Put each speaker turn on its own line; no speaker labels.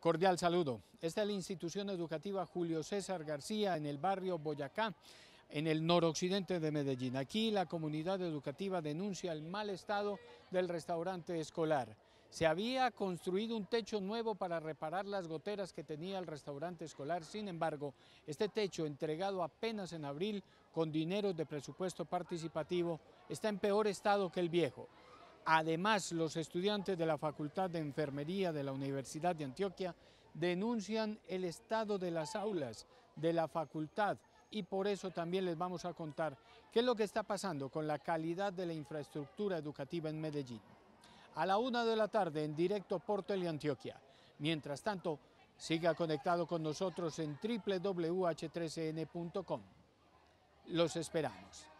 Cordial saludo. Esta es la institución educativa Julio César García en el barrio Boyacá, en el noroccidente de Medellín. Aquí la comunidad educativa denuncia el mal estado del restaurante escolar. Se había construido un techo nuevo para reparar las goteras que tenía el restaurante escolar, sin embargo, este techo entregado apenas en abril con dinero de presupuesto participativo está en peor estado que el viejo. Además, los estudiantes de la Facultad de Enfermería de la Universidad de Antioquia denuncian el estado de las aulas de la facultad y por eso también les vamos a contar qué es lo que está pasando con la calidad de la infraestructura educativa en Medellín. A la una de la tarde en directo por Antioquia. Mientras tanto, siga conectado con nosotros en www.h3n.com. Los esperamos.